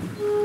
Mm-hmm.